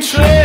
train.